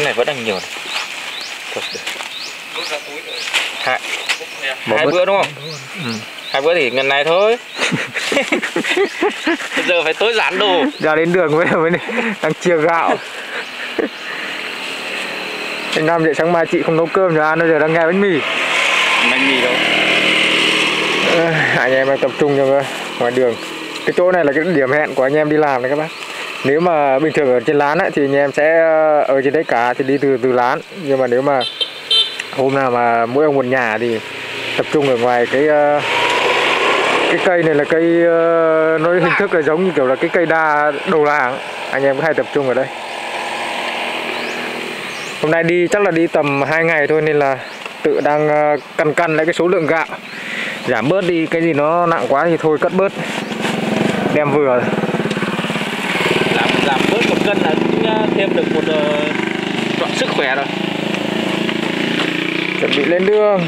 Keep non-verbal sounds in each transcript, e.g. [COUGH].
cái này vẫn đang nhiều này. Thôi, được. hai, Một hai bữa- bữa đúng không? Ừ. hai bữa thì ngần này thôi. Bây [LAUGHS] giờ phải tối giản đồ. Ra đến đường mới mới đang chia gạo. Anh Nam dậy sáng mai chị không nấu cơm cho ăn bây giờ đang nghe bánh mì. Bánh mì đâu? Ơ, anh em đang tập trung cho ngoài đường. Cái chỗ này là cái điểm hẹn của anh em đi làm đấy các bác nếu mà bình thường ở trên lán ấy, thì anh em sẽ ờ, ở trên đấy cả thì đi từ từ lán. Nhưng mà nếu mà hôm nào mà mỗi ông một nhà thì tập trung ở ngoài cái ờ, cái cây này là cây ờ, nó hình thức là giống như kiểu là cái cây đa đầu làng anh em có hay tập trung ở đây. Hôm nay đi chắc là đi tầm 2 ngày thôi nên là tự đang căn căn lại cái số lượng gạo. Giảm bớt đi cái gì nó nặng quá thì thôi cất bớt. Đem vừa giảm giảm bớt một cân là cũng ờ, thêm được một ờ, đoạn sức khỏe rồi. Chuẩn bị lên đường.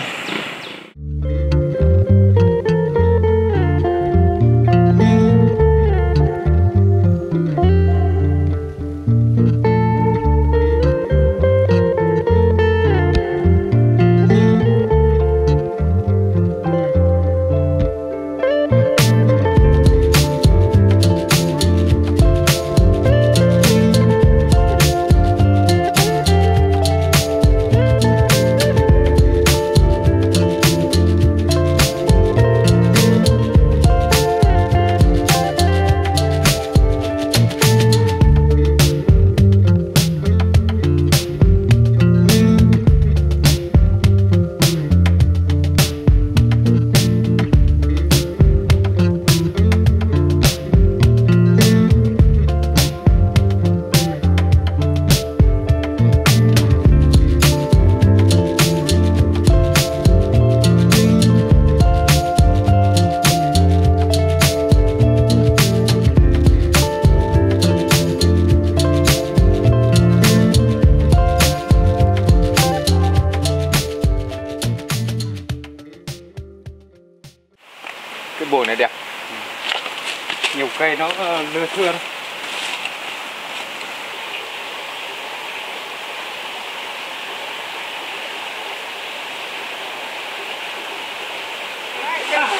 Cây nó lưa thưa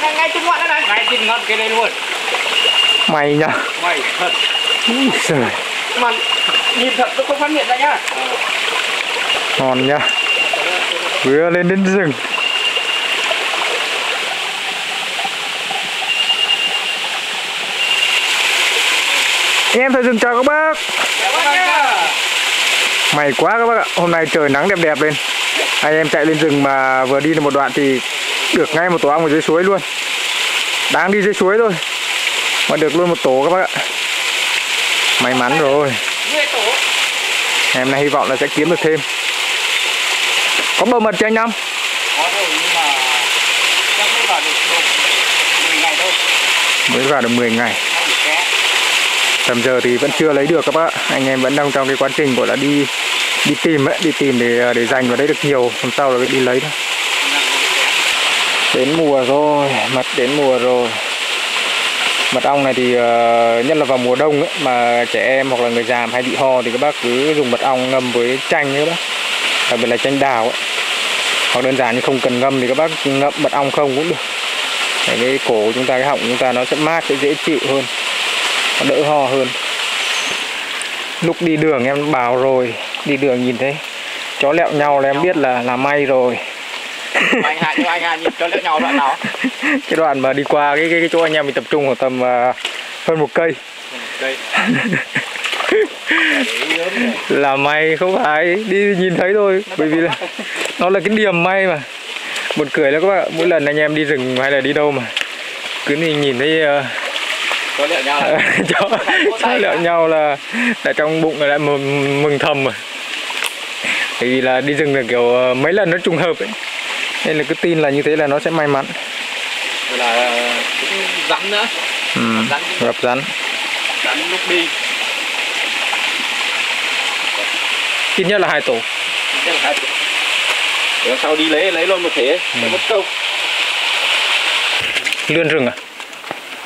ngay ngay trên ngọn đó này. Ngay trên ngọn cái đây luôn. Mày nhá mày thật. Úi giời, mà nhìn thật tôi không phát hiện ra nhá. Ngon nhá vừa lên đến rừng em thời dừng chào các bác. May quá các bác ạ. Hôm nay trời nắng đẹp đẹp lên. Anh em chạy lên rừng mà vừa đi được một đoạn thì được ngay một tổ ong ở dưới suối luôn. Đang đi dưới suối thôi. Mà được luôn một tổ các bác ạ. May mắn rồi. Em nay hy vọng là sẽ kiếm được thêm. Có bờ mật cho anh Năm? Mới vào được 10 ngày thôi mới vào được 10 ngày không được ké tầm giờ thì vẫn chưa lấy được các bác ạ. anh em vẫn đang trong cái quá trình gọi là đi đi tìm ấy đi tìm để à, để dành vào đấy được nhiều. Hôm sau là đi lấy thôi. Đến mùa rồi mật đến mùa rồi. Mật ong này thì à, nhất là vào mùa đông ấy, mà trẻ em hoặc là người già hay bị ho thì các bác cứ dùng mật ong ngâm với chanh nữa, các bác. Đặc biệt là chanh đào ấy. hoặc đơn giản như không cần ngâm thì các bác ngậm mật ong không cũng được. Để cái cổ của chúng ta cái họng của chúng ta nó sẽ mát sẽ dễ chịu hơn đỡ ho hơn. Lúc đi đường em bảo rồi đi đường nhìn thấy chó lẹo nhau là em biết là là may rồi. Anh nhưng anh hai nhìn cho lẫn nhau đoạn nào? [LAUGHS] Cái đoạn mà đi qua cái cái, cái chỗ anh em mình tập trung khoảng tầm à, hơn một cây. Đây [LAUGHS] là may không phải đi nhìn thấy thôi bởi vì là [LAUGHS] nó là cái điểm may mà. Buồn cười lắm các bạn mỗi lần anh em đi rừng hay là đi đâu mà cứ nhìn nhìn thấy uh, cho lẫn nhau là chó chó lẹo nhau là là trong bụng là lại mừng, mừng thầm rồi. Vì là đi rừng là kiểu ờ, mấy lần nó trùng hợp ấy. Nên là cứ tin là như thế là nó sẽ may mắn. Rồi là cũng rắn nữa. Ừ. rắn gặp rắn. Rắn lúc đi. Ít nhất là hai tổ. Chắc là hai triệu. Để sau đi lấy lấy luôn một thể để mất công. Lươn rừng à?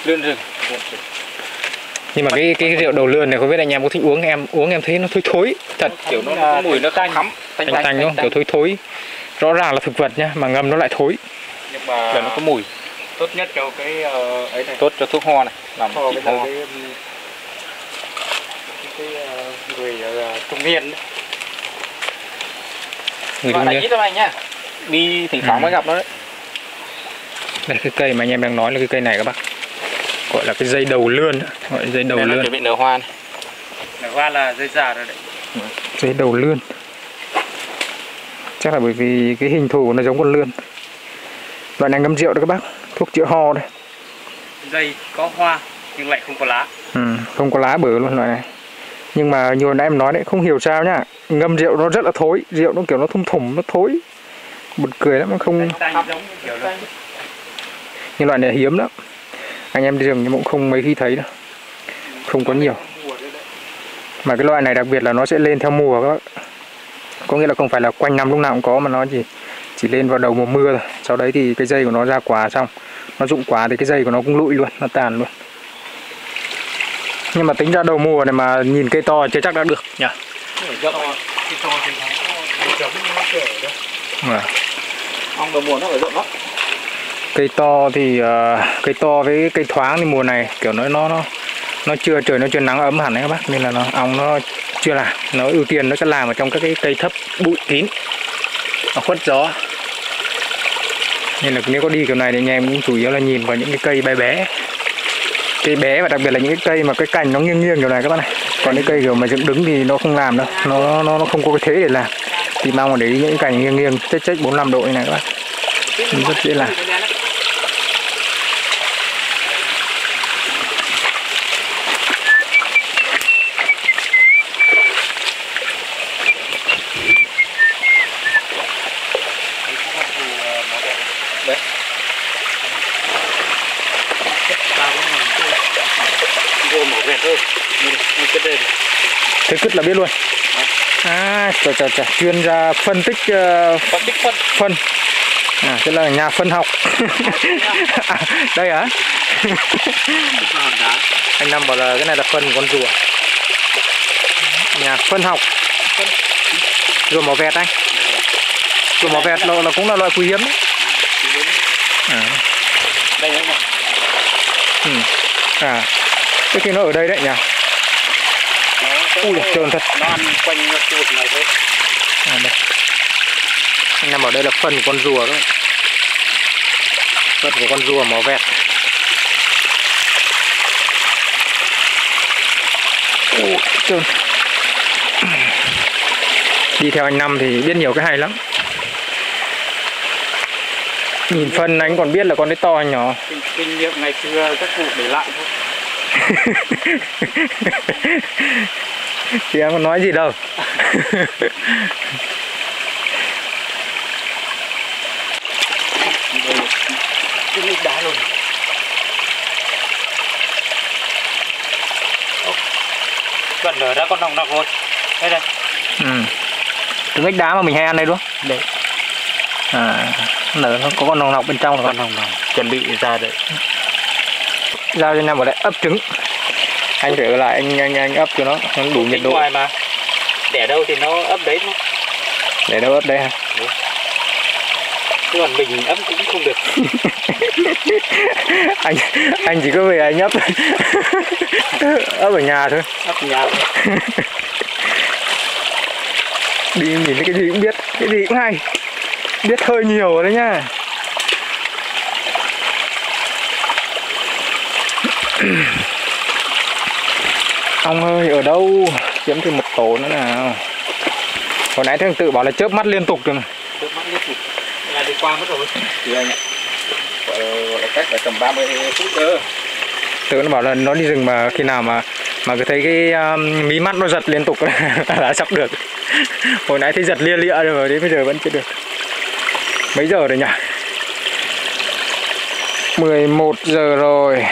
Lươn rừng nhưng mà cái cái rượu đầu lươn này không biết anh em có thích uống em uống em thấy nó thối thối thật. Kiểu nó có mùi nó tanh. khắm tanh tanh đúng không? kiểu thối thối. Rõ ràng là thực vật nhá mà ngâm nó lại thối. Nhưng mà kiểu nó có mùi. tốt nhất cho cái ờ, ấy này. Tốt cho thuốc ho này làm giờ ho. cái um, cái ờ, người ờ, trung niên người là như ít lắm anh nhá. Đi thỉnh thoảng Ừ. mới gặp nó đấy. Đây cái cây mà anh em đang nói là cái cây này các bác gọi là cái dây đầu lươn. Gọi là dây đầu Đây lươn. chuẩn bị nở hoa này. Nở hoa là dây già rồi đấy. Dây đầu lươn. Chắc là bởi vì cái hình thù nó giống con lươn. Loại này ngâm rượu đấy các bác. Thuốc chữa ho đây dây có hoa nhưng lại không có lá. Ừ, không có lá bở luôn loại này. Nhưng mà nhiều nãy em nói đấy không hiểu sao nhá. Ngâm rượu nó rất là thối. Rượu nó kiểu nó thum thủm nó thối. Buồn cười lắm nó không như kiểu là nhưng loại này hiếm lắm anh em đi rừng nhưng cũng không mấy khi thấy đâu. Không có nhiều. Mà cái loại này đặc biệt là nó sẽ lên theo mùa các bác. Có nghĩa là không phải là quanh năm lúc nào cũng có mà nó chỉ chỉ lên vào đầu mùa mưa thôi. Sau đấy thì cái dây của nó ra quả xong. Nó rụng quả thì cái dây của nó cũng lụi luôn nó tàn luôn. Nhưng mà tính ra đầu mùa này mà nhìn cây to chưa chắc đã được nhỉ? Rộng cái to thì nó giống nó kiểu đó ong đầu mùa nó phải rộng lắm cây to thì uh, cây to với cây thoáng thì mùa này kiểu nó nó nó nó chưa trời nó chưa nắng ấm hẳn đấy các bác nên là nó ong nó chưa làm. Nó ưu tiên nó sẽ làm ở trong các cái cây thấp bụi kín nó khuất gió. Nên là nếu có đi kiểu này thì anh em cũng chủ yếu là nhìn vào những cái cây bé bé. Cây bé và đặc biệt là những cái cây mà cái cành nó nghiêng nghiêng kiểu này các bạn này. Còn cái cây kiểu mà dựng đứng thì nó không làm đâu nó nó, nó không có cái thế để làm. Thì mong mà để ý những cành nghiêng nghiêng chết chết 45 độ như này các bạn rất dễ làm vô mổ vẹt thôi Đây, đây, cái đây này. thế cứt là biết luôn à chà chà chà. Chuyên gia phân tích ờ, phân tích phân. phân. À thế là nhà phân học. À, [LAUGHS] đây hả? Anh năm bảo là cái này là phân con rùa. Nhà phân học. Rùa mỏ vẹt anh. Rùa mỏ vẹt là, là cũng là loại quý hiếm đấy. À, đây ừ. à. Thế khi nó ở đây đấy nhỉ Ui, trơn thật. nó ăn quanh khu vực này thôi. À, đây. Anh năm bảo đây là phân của con rùa đấy phân của con rùa mỏ vẹt. Ui, trơn. Đi theo anh năm thì biết nhiều cái hay lắm. Nhìn phân anh còn biết là con đấy to hay nhỏ. Kinh, kinh nghiệm ngày xưa các cụ để lại thôi [LAUGHS] thì em có nói gì đâu. Đá luôn gần nở đã có nòng nọc rồi? Đây đây. Ừ. trứng ếch đá mà mình hay ăn đây đúng không? Đấy à nở nó có con nòng nọc bên trong rồi. Con nòng nòng chuẩn bị ra đấy giao cho em vào đây ấp trứng anh phải ở lại anh anh anh ấp cho nó nó đủ nhiệt độ. ngoài mà. Để đâu thì nó ấp đấy thôi. Để đâu ấp đây ha chứ còn mình ấp cũng không được. [LAUGHS] Anh anh chỉ có về anh ấp ấp [LAUGHS] ở nhà thôi. Ấp nhà thôi. [LAUGHS] đi nhìn cái gì cũng biết. Cái gì cũng hay. Biết hơi nhiều rồi đấy nhá [CLEARS THROAT] ông ơi ở đâu? Kiếm thêm một tổ nữa nào. Hồi nãy thằng tự bảo là chớp mắt liên tục rồi trước mắt liên tục. Là đi qua mất rồi. Thì anh ạ. Gọi là, gọi là cách phải tầm 30 phút cơ. Tự nó bảo là nó đi rừng mà khi nào mà mà cứ thấy cái um, mí mắt nó giật liên tục [LAUGHS] là sắp được. Hồi nãy thấy giật lia lịa rồi đến bây giờ vẫn chưa được. Mấy giờ rồi nhỉ? 11 giờ rồi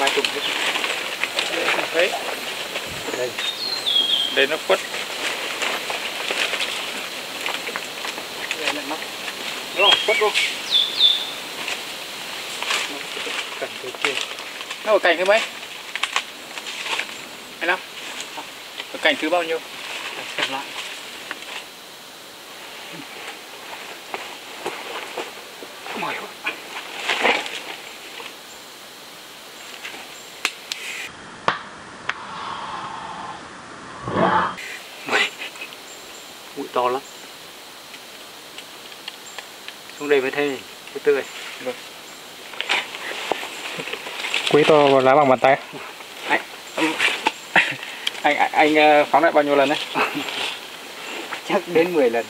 ba chục hết đấy đây đây nó quất đây là mắc đúng không quất luôn kia nó ở cành thứ mấy hai năm ở cành thứ bao nhiêu? Xem lại. Mỏi quá mũi to lắm. Xuống đây mới thấy quế tươi quế to và lá bằng bàn tay. Anh [LAUGHS] anh anh, anh ờ, phóng lại bao nhiêu lần đấy? [LAUGHS] Chắc đến 10 lần.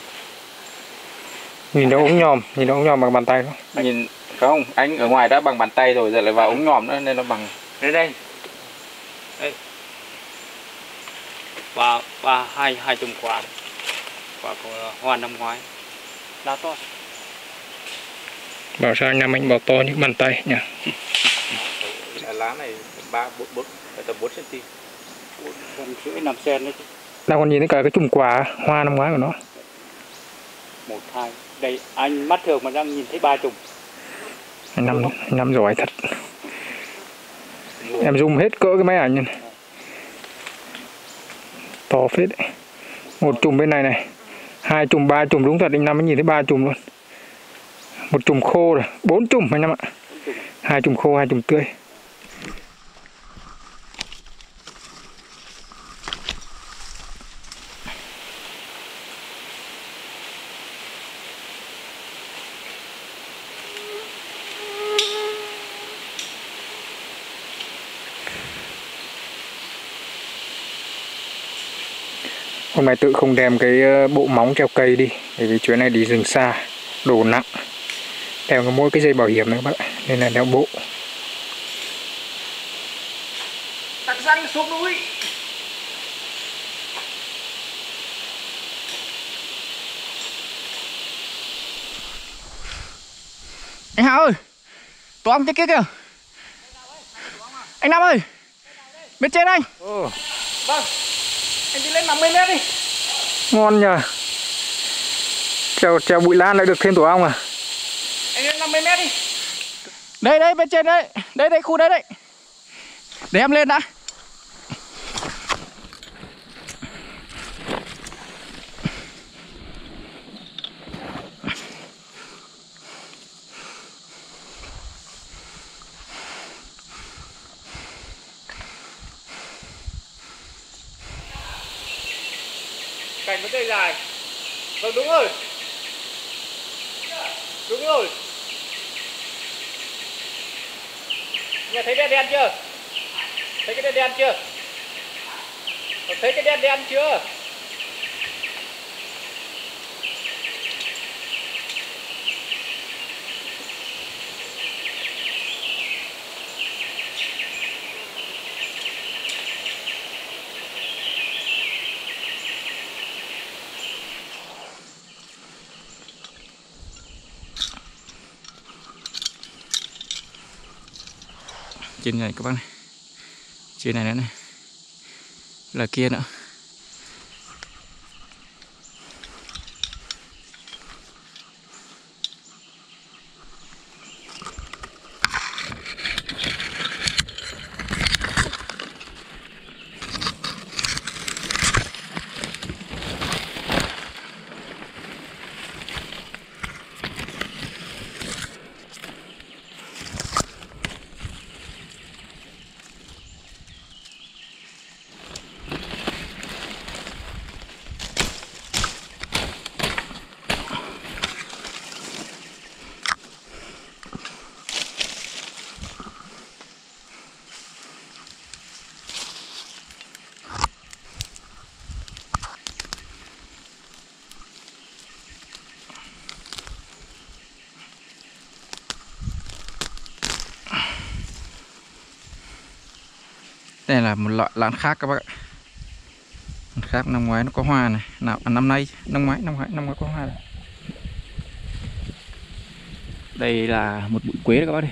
Nhìn nó ống nhòm nhìn nó ống nhòm bằng bàn tay không nhìn không anh ở ngoài đã bằng bàn tay rồi giờ lại vào ống nhòm nữa nên nó bằng. Đến đây. Ba ba hai hai chùm quả quả của hoa năm ngoái. Lá to. Bảo sao nhà mình bảo to như bàn tay nhỉ lá này ba bốn bốn tầm bốn cm gần rưỡi năm sen đấy chứ. Đang còn nhìn thấy cả cái chùm quả hoa năm ngoái của nó. Một hai. Đây anh mắt thường mà đang nhìn thấy ba chùm. Anh năm năm giỏi thật. Em zoom hết cỡ cái máy ảnh này to phết đấy. một chùm bên này này. Hai chùm ba chùm đúng thật anh năm mới nhìn thấy ba chùm luôn. Một chùm khô rồi. Bốn chùm anh năm ạ. Hai chùm khô hai chùm tươi Hôm nay tự không đem cái ờ, bộ móng treo cây đi Bởi vì chuyến này đi rừng xa Đồ nặng. Đeo có mỗi cái dây bảo hiểm nữa các bạn Nên là đeo bộ. Tặc răng xuống núi. Anh Hào ơi Toán cái kia kìa. Anh Nam ơi Bên trên anh. Vâng anh đi lên 50 mét đi. Ngon nhờ. Treo, treo bụi lan lại được thêm tổ ong à? Anh lên 50 mét đi. Đây đây bên trên đấy Đây đây khu đấy đấy Để em lên đã cành vẫn dây dài vâng đúng rồi đúng rồi nhà thấy đen đen chưa thấy cái đen đen chưa? Ờ, thấy cái đen đen chưa? Trên này các bác này. Trên này nữa này. Là kia nữa. Đây là một loại lan khác các bác ạ Lan khác năm ngoái nó có hoa này nào à, Năm nay, năm ngoái, năm ngoái, năm ngoái có hoa này. Đây là một bụi quế đấy các bác đây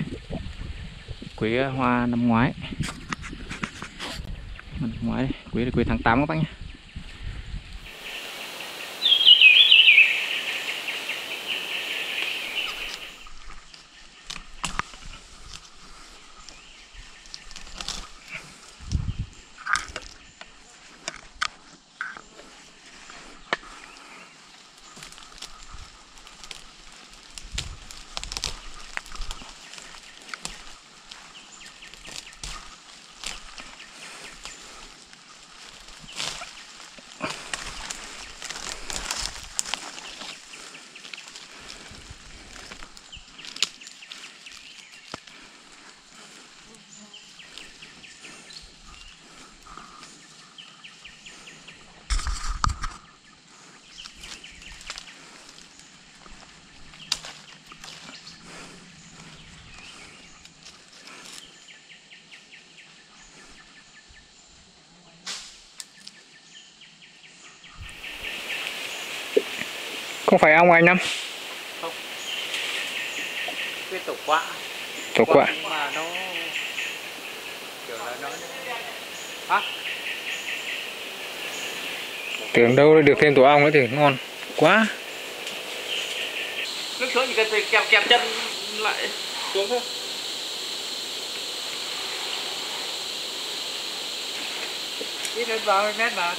quế hoa năm ngoái năm ngoái đây. quế là quế tháng 8 các bác nhé không phải ong anh năm. Cái tổ quạ. Tổ quạ. Mà nó kiểu là nó hả? Tưởng đâu được thêm tổ ong nữa thì ngon quá. Nước xuống chỉ cần kẹp kẹp chân lại xuống thôi. Ít hơn vào mét mà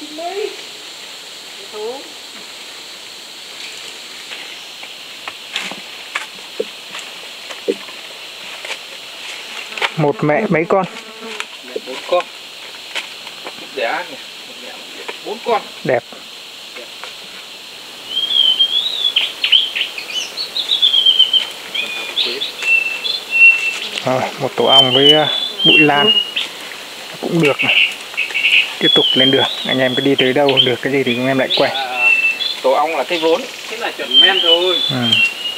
chín mấy thú. Một mẹ mấy con? Mẹ bốn con. Nhỉ. Một mẹ, một đẻ. bốn con. Đẹp. Rồi một tổ ong với ờ, bụi lan. Cũng được này. Tiếp tục lên đường. Anh em cứ đi tới đâu được cái gì thì chúng em lại quay. À, tổ ong là cái vốn. Thế là chuẩn men rồi. Ừ.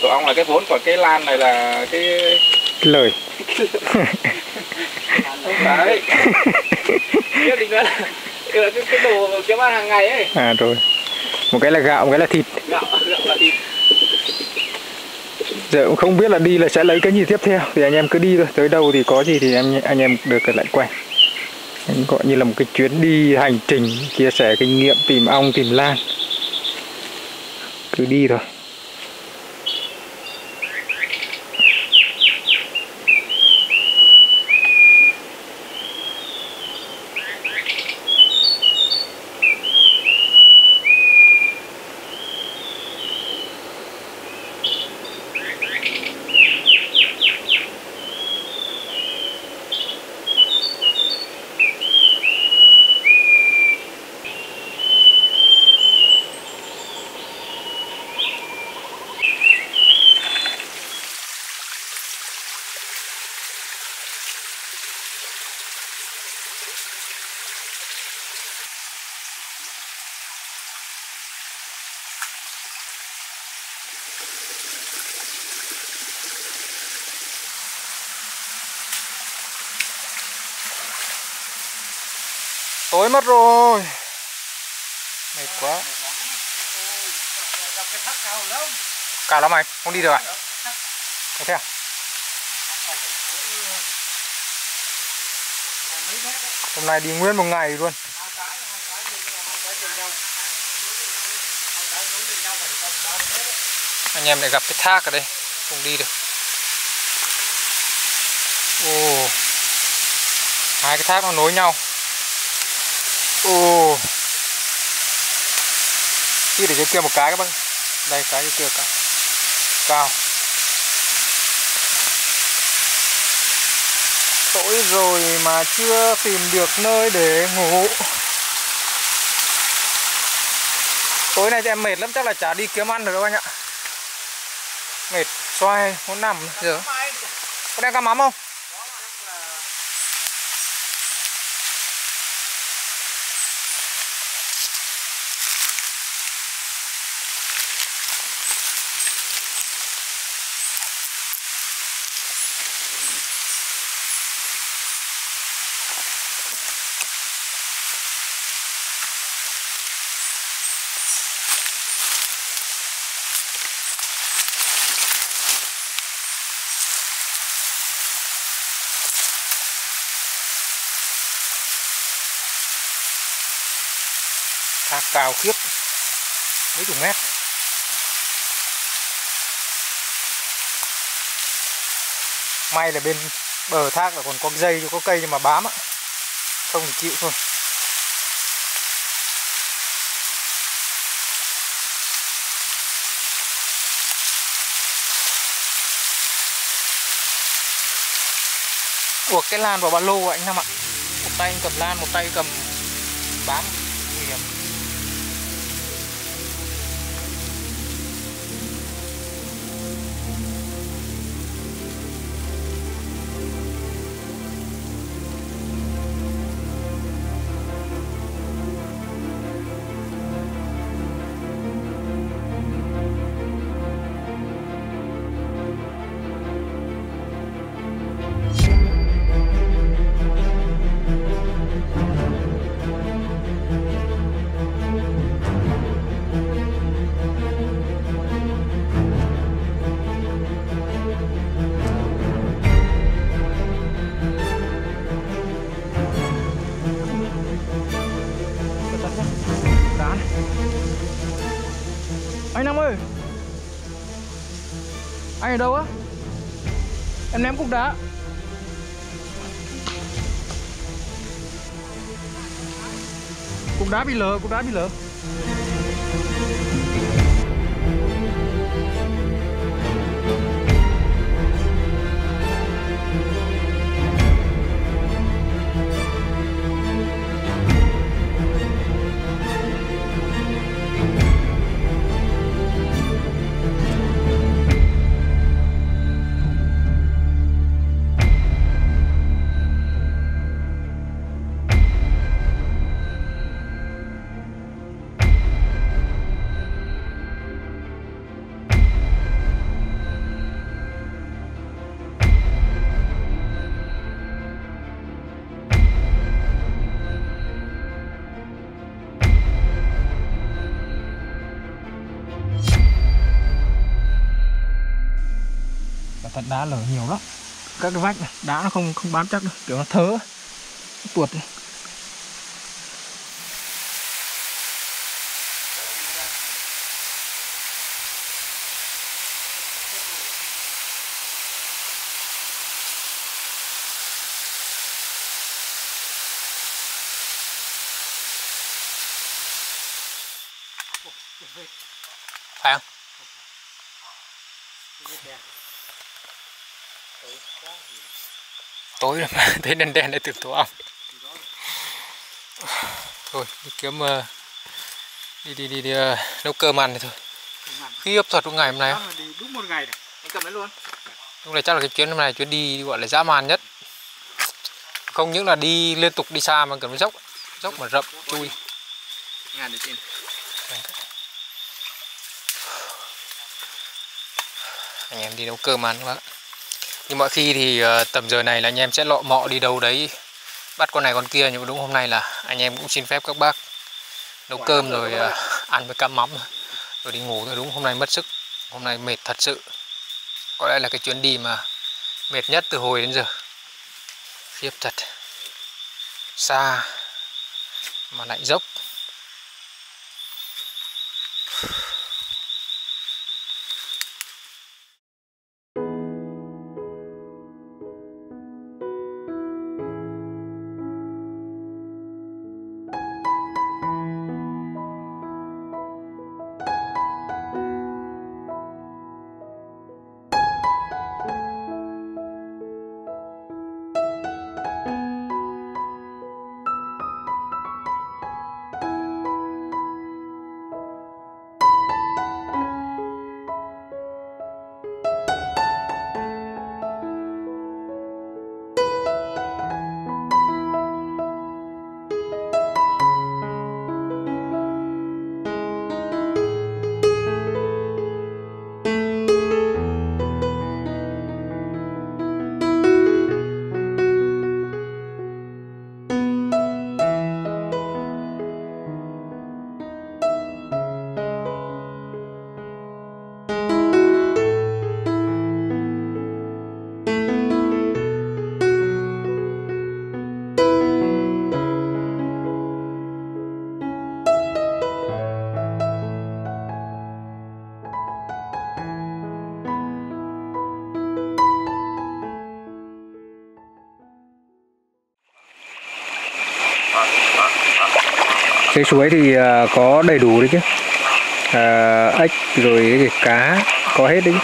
tổ ong là cái vốn còn cái lan này là cái cái lời. Không [LAUGHS] phải định là cái, cái, cái đồ kiếm ăn hàng ngày ấy. À rồi. Một cái là gạo một cái là thịt. Gạo gạo là thịt. Giờ cũng không biết là đi là sẽ lấy cái gì tiếp theo. Thì anh em cứ đi thôi. Tới đâu thì có gì thì em anh em được lại quay gọi như là một cái chuyến đi hành trình, chia sẻ kinh nghiệm, tìm ong, tìm lan. Cứ đi thôi. Mất rồi mệt quá gặp cái thác cao lắm cả lắm mày, không đi được à Thế theo. à? Hôm nay đi nguyên một ngày luôn. Anh em lại gặp cái thác ở đây, Không đi được Ồ Hai cái thác nó nối nhau Ồ Đi để dưới kia một cái các bác. Đây cái dưới kia cả, Cao. Tối rồi mà chưa tìm được nơi để ngủ. Tối nay em mệt lắm chắc là chả đi kiếm ăn được đâu anh ạ. Mệt xoay muốn nằm. Giờ Có đem cá mắm không? Cao khiếp mấy chục mét. May là bên bờ thác là còn có dây có cây nhưng mà bám ạ không thì chịu thôi. Buộc cái lan vào ba lô của anh Nam ạ. Một tay anh cầm lan, một tay cầm bám. Này ở đâu á? Em ném cục đá. Cục đá bị lở, cục đá bị lở thật đá lở nhiều lắm Các cái vách này, đá nó không không bám chắc đâu Kiểu nó thớ Tuột này. Phải không? Tối rồi mà [LAUGHS] thấy đen đen lại tưởng tổ ong. Thôi đi kiếm ờ, đi đi đi, đi ờ, nấu cơm ăn này thôi. Khi ấp thuật của ngày hôm nay đúng một ngày này anh cầm lấy luôn. Lúc này chắc là cái chuyến hôm nay chuyến đi gọi là dã man nhất. Không những là đi liên tục đi xa mà cần phải dốc dốc mà rậm chui. Anh em đi nấu cơm ăn các bác nhưng mọi khi thì ờ, tầm giờ này là anh em sẽ lọ mọ đi đâu đấy bắt con này con kia. Nhưng mà đúng hôm nay là anh em cũng xin phép các bác nấu cơm rồi ờ, ăn với cắm mắm. Rồi. rồi đi ngủ rồi đúng hôm nay mất sức hôm nay mệt thật sự. Có lẽ là cái chuyến đi mà mệt nhất từ hồi đến giờ. Khiếp thật. Xa mà lại dốc cái suối thì à, có đầy đủ đấy chứ. À, ếch rồi cái cá có hết đấy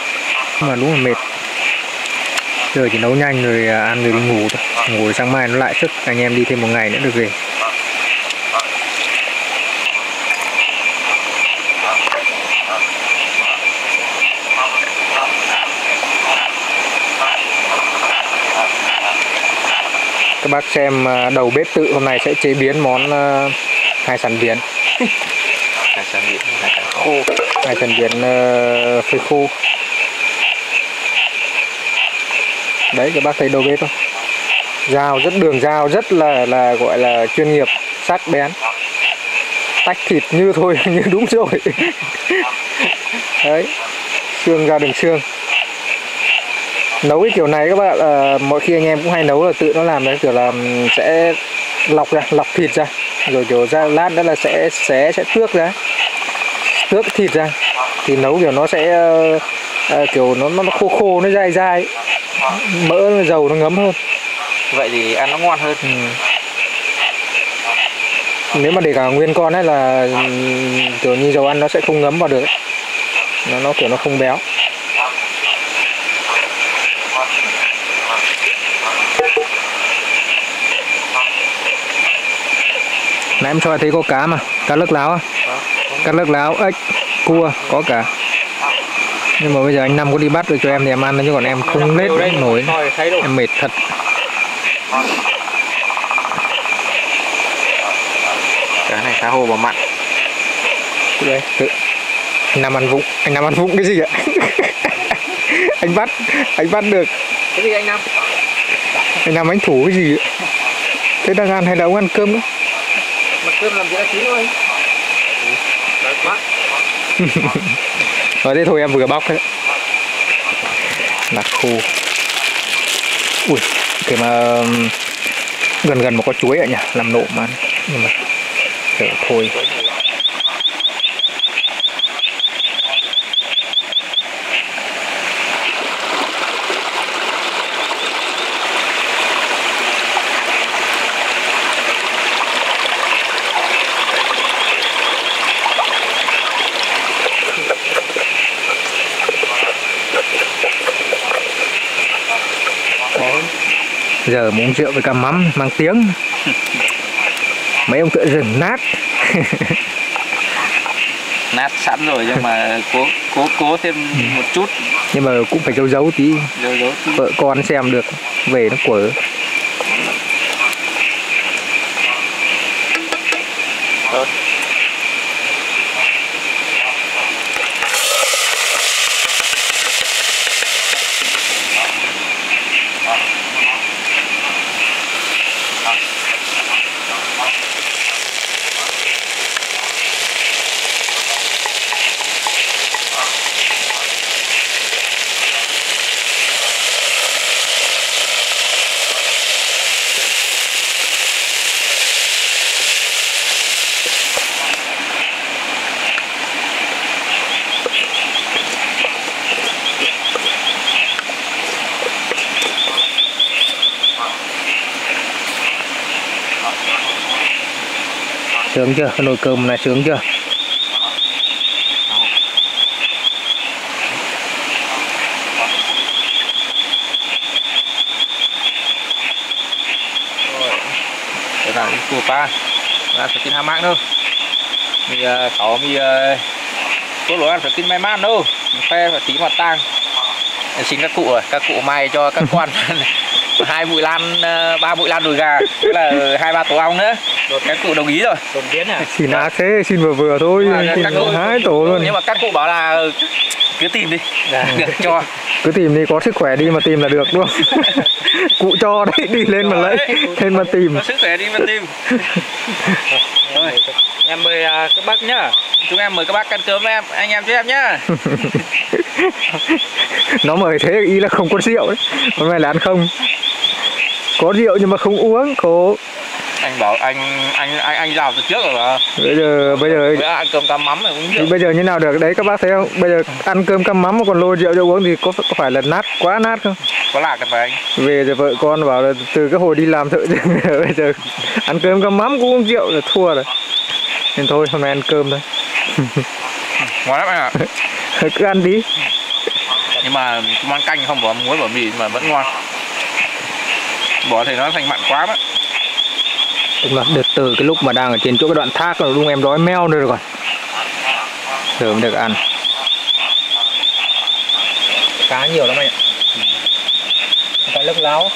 mà đúng là mệt. Giờ chỉ nấu nhanh rồi à, ăn rồi đi ngủ thôi. Ngủ rồi sáng mai nó lại sức anh em đi thêm một ngày nữa được về các bác xem à, đầu bếp tự hôm nay sẽ chế biến món hải sản biển [LAUGHS] hải sản biển hải sản khô hải sản biển uh, phơi khô đấy các bác thấy đầu bếp không dao rất đường dao rất là là gọi là chuyên nghiệp sắc bén. Tách thịt như thôi [LAUGHS] như đúng rồi. [LAUGHS] Đấy xương ra đường xương. Nấu cái kiểu này các bạn ờ, mỗi khi anh em cũng hay nấu là tự nó làm đấy kiểu là sẽ lọc ra lọc thịt ra rồi kiểu ra lát nữa là sẽ xé sẽ tước ra. Tước thịt ra. Thì nấu kiểu nó sẽ ờ, ờ, kiểu nó nó khô khô nó dai dai. Mỡ nó dầu nó ngấm hơn. Vậy thì ăn nó ngon hơn. Ừ. nếu mà để cả nguyên con ấy là kiểu như dầu ăn nó sẽ không ngấm vào được ấy. nó nó kiểu nó không béo nãy em cho thấy có cá mà. Cá lươn láo à cá lươn láo ếch cua có cả. Nhưng mà bây giờ anh năm có đi bắt được cho em thì em ăn chứ còn em không lết nổi em mệt thật. Cái này cá hồ vào mặn. Đây tự anh năm ăn vụng. Anh năm ăn vụng cái gì ạ? [LAUGHS] Anh bắt anh bắt được. Cái gì anh Nam? anh năm anh thủ cái gì ạ? Thế đang ăn hay là ông ăn cơm đó Mặt cơm làm gì đã chín thôi. Đấy, quá. Rồi thế thôi em vừa bóc đấy Lạc khô Ui Cái mà um, Gần gần mà có chuối ạ nhỉ Làm nộm mà ăn Nhưng mà trời thôi Giờ muốn rượu với cả mắm mang tiếng. Mấy ông tựa rừng nát. [LAUGHS] Nát sẵn rồi nhưng mà cố cố cố thêm một chút. Nhưng mà cũng phải giấu giấu tí. Dấu dấu tí. Vợ con xem được Về nó quở Sướng chưa? Cái nồi cơm này sướng chưa? Đây là cua pa là phải tin ham mạc đâu. Mì, có mì cua lúa ăn phải tin may mắn đâu. Phe phải tí mặt tang. Xin các cụ rồi các cụ may cho các con. [LAUGHS] Hai bụi lan à, ba bụi lan đùi gà. Tức là ừ, hai ba tổ ong nữa rồi các cụ đồng ý rồi. Đồn biến à? Xin ác thế, xin vừa vừa thôi. Nhưng mà Xin các cụ- hai tổ luôn. Nhưng mà các cụ bảo là ừ, cứ tìm đi. Được cho. Cứ tìm đi, có sức khỏe đi mà tìm là được đúng không? [LAUGHS] Cụ cho đấy, đi lên mà lấy Lên mà tìm. Có sức khỏe đi mà tìm. Thôi. Em mời à, các bác nhá. chúng em mời các bác ăn cơm với em anh em chứ em nhá. [LAUGHS] Nó mời thế ý là không có rượu đấy Còn mày là ăn không? Có rượu nhưng mà không uống Khổ anh bảo anh anh anh anh làm từ trước rồi mà. Bây giờ, bây giờ bữa ăn cơm cắm mắm này uống thì rượu bây giờ như nào được? Đấy các bác thấy không? Bây giờ ăn cơm căm mắm mà còn lôi rượu cho uống thì có có phải là nát quá nát không? Có lạc phải anh. Về rồi vợ con bảo là từ cái hồi đi làm thợ [LAUGHS] bây giờ ăn cơm căm mắm cũng uống rượu là thua rồi. Nên thôi hôm nay ăn cơm thôi. [LAUGHS] Ngon lắm anh ạ. [LAUGHS] Cứ ăn đi. Nhưng mà món canh không bỏ muối bỏ mì mà vẫn ngon. Bỏ thì nó thành mặn quá đó đúng là được từ cái lúc mà đang ở trên chỗ cái đoạn thác rồi đúng em? Đói meo nữa rồi giờ mới được ăn. Cá nhiều lắm anh ạ. Cá lức láo.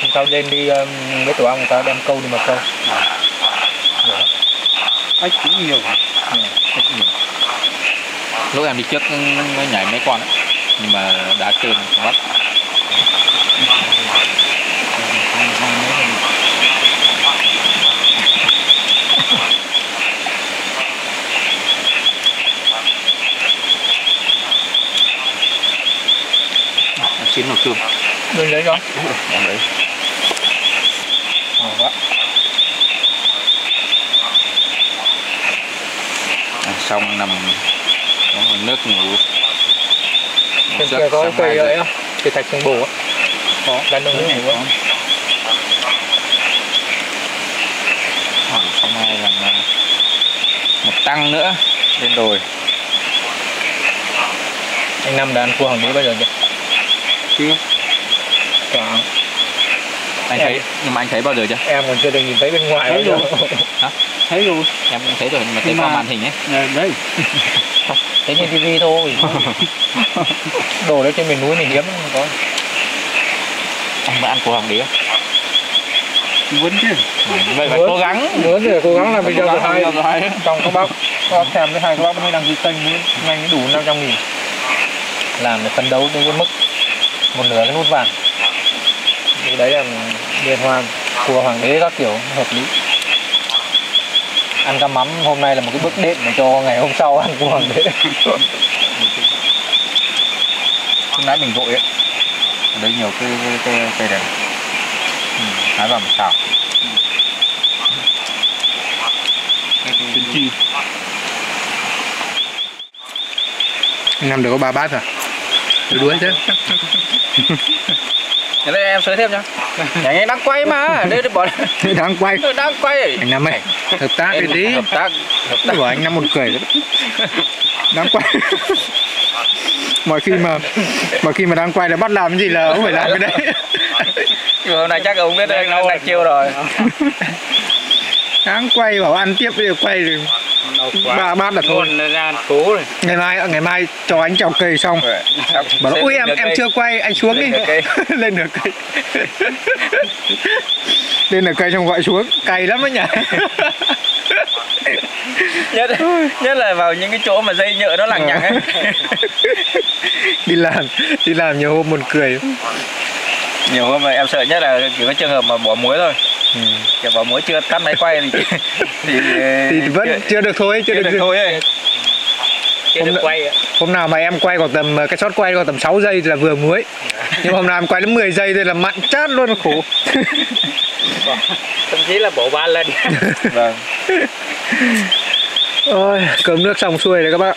Hôm sau lên đi um, với tụi ông người ta đem câu đi mà câu. Ếch cũng nhiều. Lúc em đi trước nó, nó nhảy mấy con ấy. nhưng mà đã trơn bắt chín nồi cơm. Đừng lấy đấy ngon quá. À, xong nằm có một nước ngủ. Trên kia có cây ấy không cây thạch sương bồ á. Có đang đông nước ngủ á Ờ, xong là à, một tăng nữa lên đồi. Anh năm đã ăn cua hoàng đế bao giờ chưa chưa Dạ. anh thấy nhưng mà anh thấy bao giờ chưa? Em còn chưa được nhìn thấy bên ngoài Thấy rồi. giờ. thấy rồi em cũng thấy rồi mà thấy qua mà- màn hình ấy. Ờ, đây thấy trên tivi thôi. Đồ đấy trên miền núi này hiếm không có. Anh mà ăn của hoàng không? vẫn chứ. Vậy phải cố gắng. Muốn thì cố gắng làm video Cố được gắng hai. Trong các bác bác xem với hai các bác mới đăng ký kênh mới. Nhanh đủ 500 nghìn. Làm để phấn đấu đến cái mức một nửa cái nút vàng thì đấy là liên hoan của hoàng đế các kiểu hợp lý. Ăn cá mắm hôm nay là một cái bước đệm để cho ngày hôm sau ăn của hoàng đế. Lúc nãy mình vội ấy. Ở đây nhiều cây cây cây, cây đẹp ừ, hái vào một xào. Trứng chi? Năm được có ba bát à được đuối chứ [LAUGHS] [LAUGHS] Thế đây em sới thêm nhá. Nhà anh đang quay mà [LAUGHS] Đây để bỏ đang quay. Đang quay anh năm ơi hợp tác cái tí. Hợp tác Hợp tác. Của anh năm một cười đấy. Đang quay. [LAUGHS] Mọi khi mà mọi khi mà đang quay là bắt làm cái gì là ông phải làm cái đấy. Hôm nay chắc ông biết anh đang đang chiêu rồi. Đang quay bảo ăn tiếp bây giờ quay rồi ba bát là thôi. Ngày mai ngày mai cho anh trồng cây xong. Bảo ui em em chưa quay anh xuống đi. [LAUGHS] Lên nửa cây. lên nửa cây xong gọi xuống. Cay lắm ấy nhỉ. [LAUGHS] Nhất, nhất là vào những cái chỗ mà dây nhựa nó lằng nhằng ấy. [LAUGHS] Đi làm đi làm nhiều hôm buồn cười. Nhiều hôm mà em sợ nhất là kiểu cái trường hợp mà bỏ muối thôi ừ. Kiểu bỏ muối chưa tắt máy quay thì [LAUGHS] Thì, thì vẫn chưa được thôi chưa, chưa được, được thôi ấy. Chưa được quay hôm nào mà em quay còn tầm cái shot quay còn tầm 6 giây là vừa muối. [LAUGHS] Nhưng hôm nào em quay đến 10 giây thì là mặn chát luôn khổ. Thậm chí là bỏ ba lần. [LAUGHS] Vâng. Ôi cơm nước xong xuôi rồi các bác.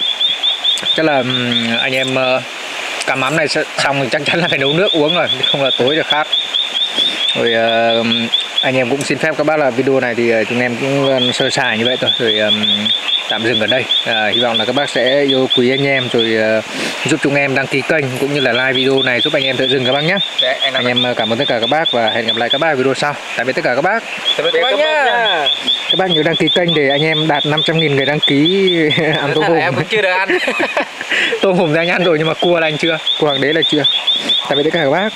Chắc là anh em ờ, cá mắm này xong thì chắc chắn là phải nấu nước uống rồi không là tối được khác rồi ờ, anh em cũng xin phép các bác là video này thì ờ, chúng em cũng ờ, sơ sài như vậy thôi. Rồi tạm dừng ở đây. À, hy vọng là các bác sẽ yêu quý anh em rồi giúp chúng em đăng ký kênh cũng như là like video này giúp anh em tự dừng các bác nhé. Đấy, anh anh làm em cảm ơn tất cả các bác và hẹn gặp lại các bác ở video sau. Tạm biệt tất cả các bác. Tạm biệt các bác nhá các bác nhớ đăng ký kênh để anh em đạt 500.000 người đăng ký [LAUGHS] ăn tôm hùm. Em cũng chưa được ăn. [LAUGHS] Tôm hùm ra anh ăn rồi nhưng mà cua là anh chưa. Cua hoàng đế là chưa. Tạm biệt tất cả các bác